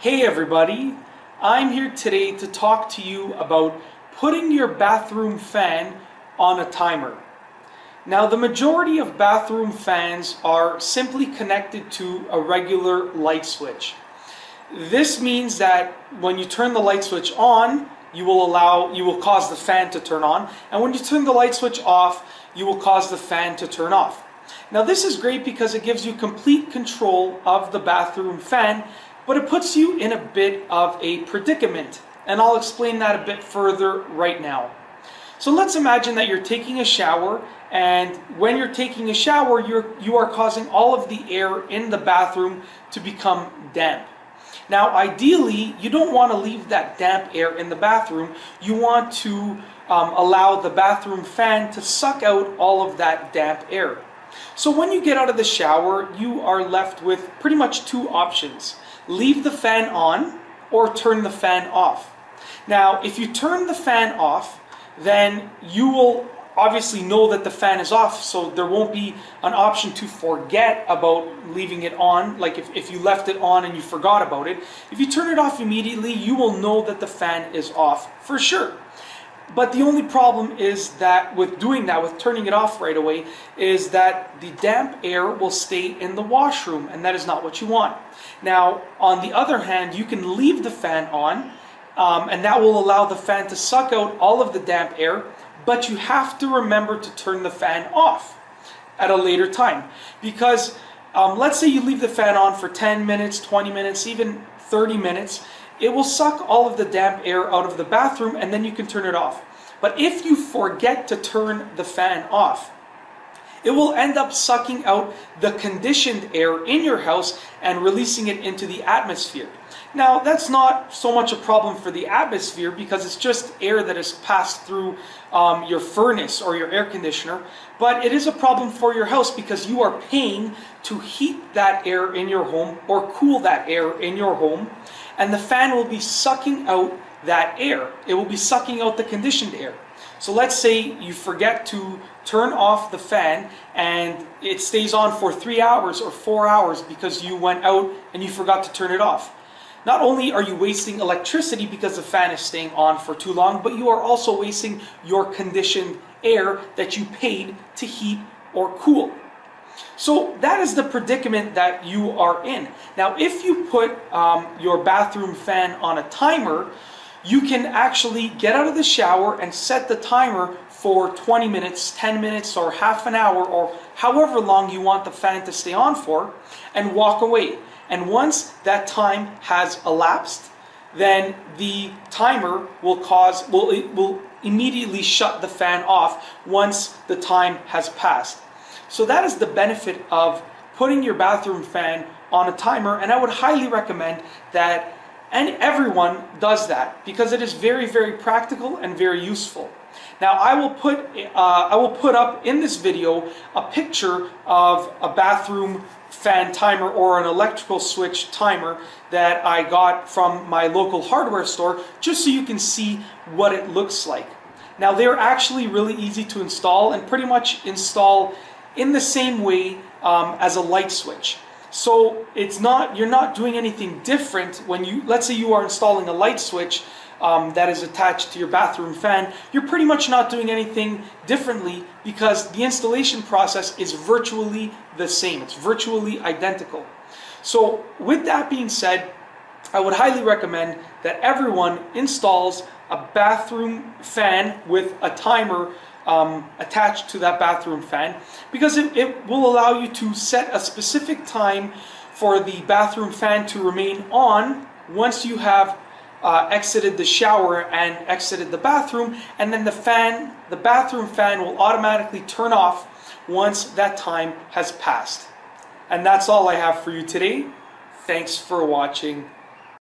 Hey everybody, I'm here today to talk to you about putting your bathroom fan on a timer. Now the majority of bathroom fans are simply connected to a regular light switch. This means that when you turn the light switch on, you will allow you will cause the fan to turn on and when you turn the light switch off, you will cause the fan to turn off. Now this is great because it gives you complete control of the bathroom fan but it puts you in a bit of a predicament. And I'll explain that a bit further right now. So let's imagine that you're taking a shower and when you're taking a shower, you're, you are causing all of the air in the bathroom to become damp. Now, ideally, you don't want to leave that damp air in the bathroom. You want to um, allow the bathroom fan to suck out all of that damp air. So when you get out of the shower, you are left with pretty much two options leave the fan on or turn the fan off. Now, if you turn the fan off, then you will obviously know that the fan is off, so there won't be an option to forget about leaving it on, like if, if you left it on and you forgot about it. If you turn it off immediately, you will know that the fan is off for sure. But the only problem is that with doing that, with turning it off right away, is that the damp air will stay in the washroom, and that is not what you want. Now, on the other hand, you can leave the fan on, um, and that will allow the fan to suck out all of the damp air, but you have to remember to turn the fan off at a later time. Because um, let's say you leave the fan on for 10 minutes, 20 minutes, even 30 minutes, it will suck all of the damp air out of the bathroom and then you can turn it off. But if you forget to turn the fan off, it will end up sucking out the conditioned air in your house and releasing it into the atmosphere. Now, that's not so much a problem for the atmosphere because it's just air that has passed through um, your furnace or your air conditioner, but it is a problem for your house because you are paying to heat that air in your home or cool that air in your home, and the fan will be sucking out that air. It will be sucking out the conditioned air. So let's say you forget to turn off the fan and it stays on for three hours or four hours because you went out and you forgot to turn it off. Not only are you wasting electricity because the fan is staying on for too long, but you are also wasting your conditioned air that you paid to heat or cool. So that is the predicament that you are in. Now, if you put um, your bathroom fan on a timer, you can actually get out of the shower and set the timer for 20 minutes, 10 minutes, or half an hour, or however long you want the fan to stay on for, and walk away. And once that time has elapsed, then the timer will cause will will immediately shut the fan off once the time has passed. So that is the benefit of putting your bathroom fan on a timer, and I would highly recommend that and everyone does that because it is very, very practical and very useful. Now I will put uh, I will put up in this video a picture of a bathroom fan timer or an electrical switch timer that I got from my local hardware store just so you can see what it looks like. Now they're actually really easy to install and pretty much install in the same way um, as a light switch. So it's not you're not doing anything different when you let's say you are installing a light switch um, that is attached to your bathroom fan. You're pretty much not doing anything differently because the installation process is virtually the same. It's virtually identical. So with that being said, I would highly recommend that everyone installs a bathroom fan with a timer um, attached to that bathroom fan because it, it will allow you to set a specific time for the bathroom fan to remain on once you have uh, exited the shower and exited the bathroom and then the fan, the bathroom fan will automatically turn off once that time has passed. And that's all I have for you today. Thanks for watching.